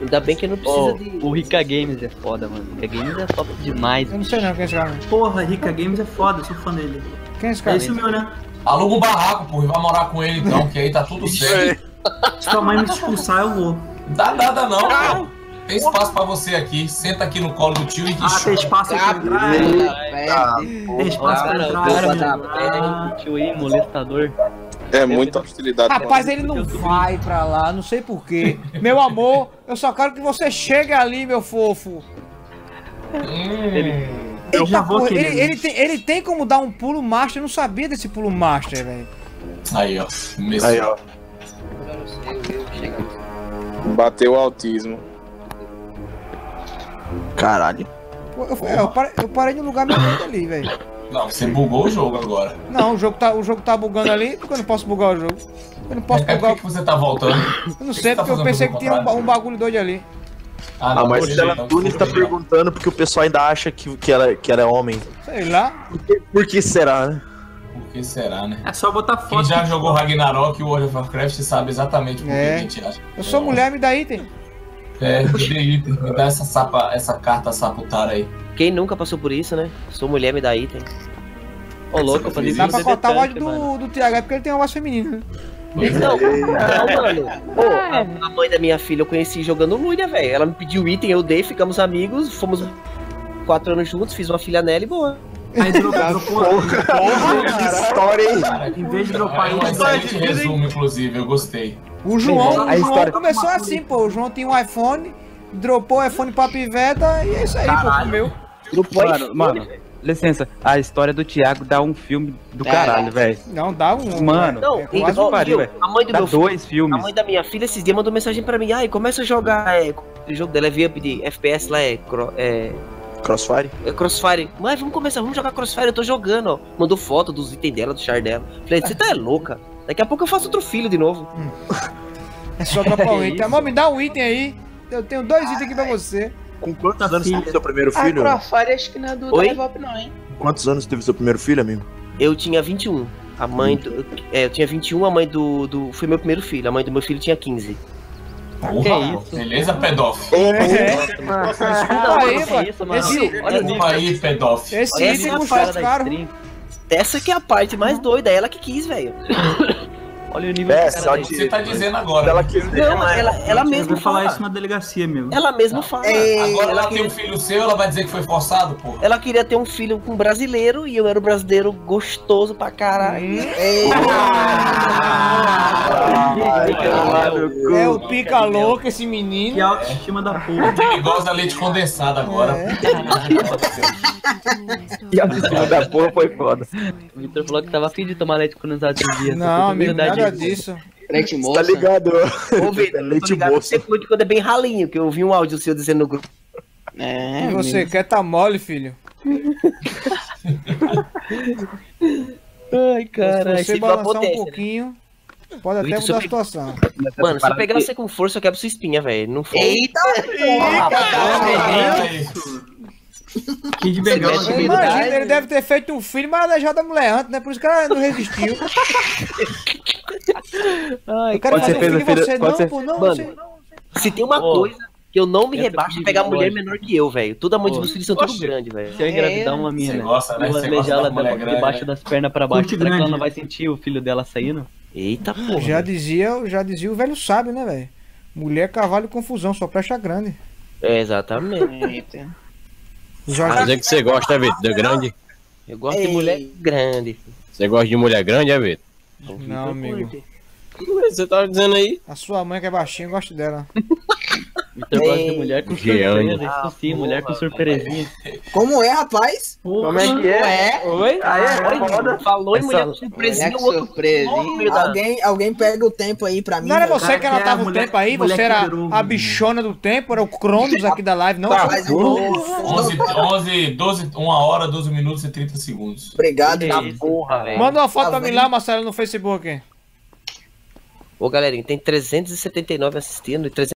Ainda bem que não precisa Ó, de. o Rica Games é foda, mano. Rica Games é top demais. Eu não sei não quem é esse cara. Porra, Rica Games é foda, sou fã dele. Quem é esse É cara? isso mesmo, né? Aluga um barraco, porra, e vai morar com ele então, que aí tá tudo certo. Se tua mãe me expulsar, eu vou. Dá nada não, pô. Tem espaço pra você aqui. Senta aqui no colo do tio e que Ah, tem espaço aqui pra entrar. Ah, Tem espaço pra Cara, entrar. O tio aí, molestador. É muita hostilidade. Rapaz, ele não vai pra lá, não sei porquê. Meu amor, eu só quero que você chegue ali, meu fofo. Hum, Eu Eita já vou porra, querer. ele, ele, tem, ele tem como dar um pulo master, eu não sabia desse pulo master, velho. Aí, ó. Mesmo. Aí, ó. Bateu o autismo. Caralho. Pô, Eu, eu, parei, eu parei no lugar meio doido ali, velho. Não, você bugou o jogo agora. Não, o jogo, tá, o jogo tá bugando ali, porque eu não posso bugar o jogo. Eu não posso É bugar por que que você tá voltando? Eu não que sei, você tá porque eu pensei que tinha um, um bagulho doido ali. Ah, A não, Marcela não, Tunes tá desculpa, perguntando porque o pessoal ainda acha que, que, ela, que ela é homem. Sei lá. Por que, por que será, né? Por que será, né? É só botar Quem foto. já jogou Ragnarok e World of Warcraft sabe exatamente por que É. a gente acha. Eu sou mulher, me dá item. É, me item, dá essa, sapa, essa carta saputar aí. Quem nunca passou por isso, né? Sou mulher, me dá item. Ô, louco, eu fazia Dá pra cortar o ódio do, do TH, porque ele tem uma voz feminina. né? Não, não, mano. Pô, a, a mãe da minha filha eu conheci jogando Luia, velho. Ela me pediu item, eu dei, ficamos amigos, fomos quatro anos juntos, fiz uma filha nela e boa. Aí dropou, dropou. que história, hein? Cara, Em vez de dropar é um isso, excelente resumo, inclusive, eu gostei. O João, A o João começou assim, pô. O João tinha um iPhone, dropou o iPhone pra piveta e é isso aí, pô, comeu. Mano, mano, licença. A história do Thiago dá um filme do caralho, velho. Não, dá um. Mano, Não, é quase um pariu, velho. a mãe do Dá meu filho, dois a filmes. mãe da minha filha esses dias mandou mensagem pra mim, ai, começa a jogar é, o jogo dela é VIP de FPS lá, é, é, Crossfire? é Crossfire. Mãe, vamos começar, vamos jogar Crossfire, eu tô jogando, ó. Mandou foto dos itens dela, do char dela. Falei, você tá louca? Daqui a pouco eu faço outro filho de novo. É só dropar o item. Amor, me dá um item aí. Eu tenho dois itens aqui pra você. Com quantos anos teve seu primeiro Ah, filho? Crossfire acho que não é do Oi? Devop não, hein? Quantos anos teve seu primeiro filho, amigo? Eu tinha 21. A mãe do. É, eu tinha 21, a mãe do, do. Foi meu primeiro filho. A mãe do meu filho tinha 15. Porra, beleza, pedófilo? É. Não, Desculpa aí, não, pô. isso, mano. Esse, Olha aí, pedófilo. esse item é custou caro. Essa que é a parte mais doida, ela que quis, velho. Olha o nível É, cara de- Você tá dizendo agora. ela quiser. Não, ela, ela mesma vou falar fala. isso na delegacia, meu. Ela mesma fala. Agora ela tem queria, um filho seu, ela vai dizer que foi forçado, porra. ela queria ter um filho com um brasileiro e eu era um brasileiro gostoso pra caralho. É o pica louco esse Que menino. autoestima da porra. Ele gosta de leite condensado agora. E a cima da porra foi foda. O Victor falou que tava afim de tomar leite condensado esses dias. Não, amigo, Verdade. nada disso. Leite Tá moça. ligado? Ô, Vitor, leite ligado que moço. você curte quando é bem ralinho, que eu vi um áudio seu dizendo no grupo. É, E você quer tá mole, filho? Ai, cara, Se você balançar um né? pouquinho, pode até Vitor, mudar a situação. Mano, se eu pegar você com força, eu quebro sua espinha, velho. Não foi. Eita! Bengala. Você Eu mexe imagino, ele deve ter feito um filho, mas aleijado da mulher antes, né? Por isso que ela não resistiu. Ai, Eu quero Pode ser de você, pode não, ser- pô, não, Mano, você... Se tem uma Ô, coisa que eu não me rebaixo é pegar mulher menor que eu, velho. Toda mãe de Ô, meus filhos são tudo grande, velho. Se eu engravidar uma Você mina, gosta, né? Você gosta ela da mulher da- grande, debaixo né? das pernas pra baixo, será que ela grande. não vai sentir o filho dela saindo? Eita porra. Já dizia, já dizia o velho sábio, né, velho? Mulher, cavalo e confusão, só presta grande. É, exatamente. Jorge, Dizer que você gosta, é Vitor, de grande? Eu gosto de mulher grande. Você gosta de mulher grande, é Vitor? não, amigo. Você tá dizendo aí? A sua mãe que é baixinha, eu gosto dela. Vitor gosta de mulher com surpresa, isso sim, mulher com surpresinha. Como é, rapaz? Como é que é? Oi? Oi? Falou em mulher com surpresinha, o outro surpresa, Alguém, alguém pega o tempo aí pra mim. Não era você cara que ela é tava o mulher- tempo aí? mulher Você era a bichona do tempo? Era o Cronos aqui da live, não? Tá, Mas eu vou- 11, 11, 12, 1 hora, 12 minutos e 30 segundos. Obrigado, isso, porra, velho. Manda uma foto Tá pra mim lá, Marcelo, no Facebook. Ô, galerinha, tem 379 assistindo e 300